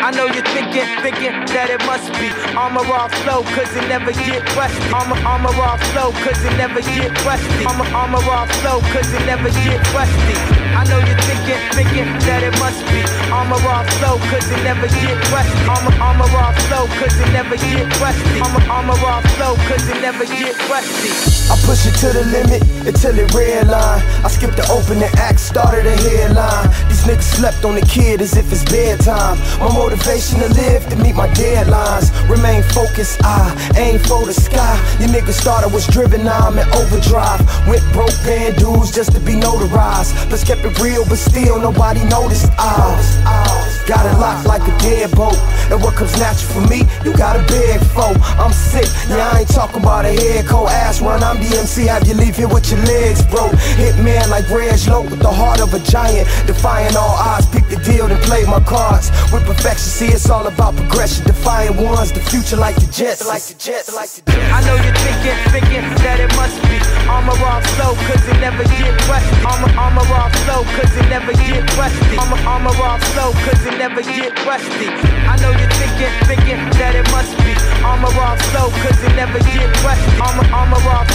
I know you're thinking, thinking that it must be armor all flow, cause it never get rusty. Armor, armor all flow, cause it never get rusty. Armor, armor all flow, cause it never get rusty. I know you're thinking, thinking that it must be armor all flow, cause it never get rusty. Armor, armor all flow, cause it never get rusty. Armor, armor all flow, cause it never get rusty. I push it to the limit until it redline. I skip the opening act, started a headline. These niggas slept on the kid as if it's bedtime. My motivation to live to meet my deadlines. Remain focused, I aim for the sky. You niggas thought I was driven, now I'm in overdrive. Went broke paying dues just to be notarized. Plus kept it real, but still nobody noticed. I got it locked like a deadbolt. And what comes natural for me, you got a beg for. I'm sick, yeah, I ain't talking about a head cold ass run. I'm DMC, have you leave here with your legs broke. Hit man like Reg Low with the heart of a giant. Defying all odds, pick the deal, then play my cards. With perfection, see it's all about progression. Defying ones, the future like the Jets. Like the Jets. I know you're thinking, thinking that it must be armor all flow, cause it never get rusty. Armor, armor all flow, cause it never get rusty. Armor, armor all flow, cause it never get rusty. I know you're thinking, thinking that it must be armor all flow, cause it never get rusty. Armor, armor all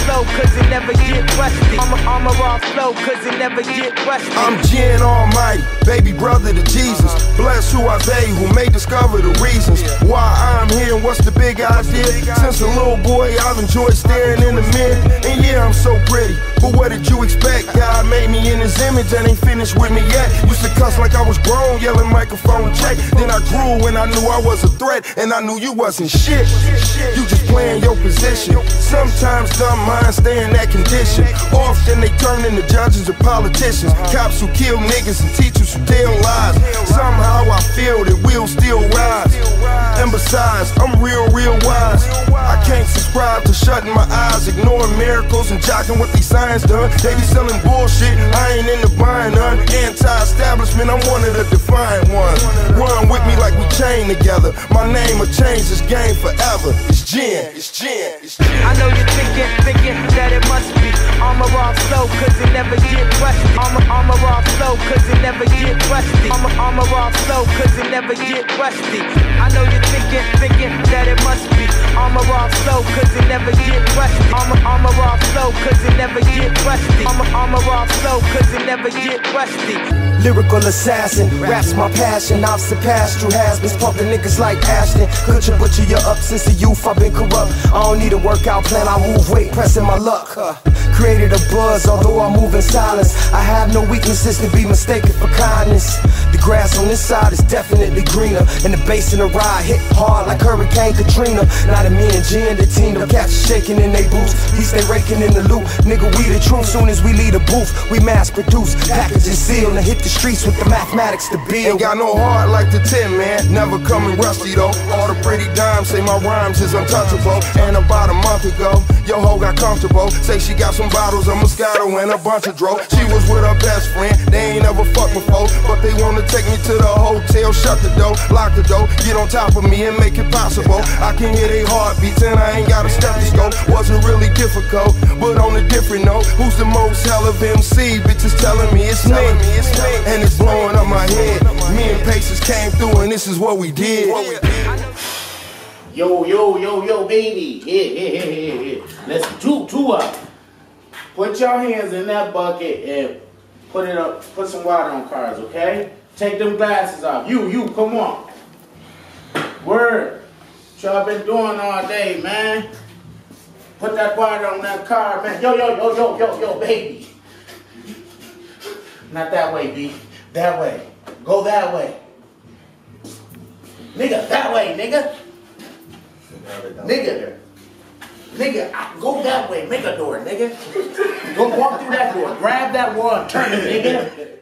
cause it never get rusty. I'm Jin Almighty, baby brother to Jesus. Bless who are they who may discover the reasons why I'm here and what's the big idea. Since a little boy, I've enjoyed staring in the mirror. And yeah, I'm so pretty. But what did you expect? Made me in his image and ain't finished with me yet. Used to cuss like I was grown, yelling microphone check. Then I grew and I knew I was a threat, and I knew you wasn't shit. You just playing your position. Sometimes dumb minds stay in that condition. Often they turn into judges and politicians. Cops who kill niggas and teachers who tell lies. Somehow I feel that we'll still rise. And besides, I'm real, real wise. Shutting my eyes, ignoring miracles and jocking what these signs done. They be selling bullshit, I ain't into buying none. Anti-establishment, we together. My name will change this game forever. It's Jin, it's Jin, it's Jin. I know you're thinking, thinking that it must be armor all flow, cause it never get rusty. Armor, armor all flow, cause it never get rusty. Armor, armor all flow, cause it never get rusty. I know you're thinking, thinking that it must be armor all flow, cause it never get rusty. Armor, armor all flow, cause it never get rusty. Armor, armor all flow, cause it never get rusty. Lyrical assassin, raps my passion. I've surpassed true has-beens, pumping niggas like Ashton. Could you butcher your up since the youth? I've been corrupt. I don't need a workout plan, I move weight, pressing my luck. huh. Created a buzz, although I move in silence. I have no weaknesses to be mistaken for kindness. The grass on this side is definitely greener, and the bass in the ride hit hard like Hurricane Katrina. Now that me and G and the team, the cats shaking in they boots. We stay raking in the loop, nigga. We the truth. Soon as we leave the booth, we mass produce, package and seal, and hit the streets with the mathematics to build. Ain't got no heart like the 10, man. Never coming rusty though. All the pretty dimes say my rhymes is untouchable. And about a month ago, yo ho got comfortable. Say she got some bottles of Moscato and a bunch of dro. She was with her best friend. They ain't ever fucked before, but they wanna take me to the hotel. Shut the door, lock the door, get on top of me and make it possible. I can hear their heartbeats and I ain't got a stethoscope. Wasn't really difficult, but on a different note, who's the most hell of MC? See, bitches telling me it's me, and it's blowing up my head. Me and Paces came through and this is what we did. Yo, yo, yo, yo, baby. Here, here, here, here, here. Let's two, two up. Put your hands in that bucket and put it up, put some water on cars, okay? Take them glasses off. You, you, come on. Word. What y'all been doing all day, man? Put that water on that car, man. Yo, yo, yo, yo, yo, yo, baby. Not that way, B. That way. Go that way. Nigga, that way, nigga. Nigga. Nigga, go that way. Make a door, nigga. Go walk through that door. Grab that wall turn it, nigga.